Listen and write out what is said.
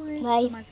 喂。